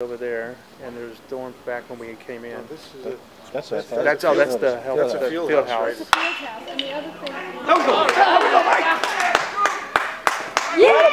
over there, and there's dorms back when we came in. Well, this is a, that's, that's, that's, that's, oh, that's the, that's the field, field house. That's the field house. And the other thing. That go a, that was a, yeah.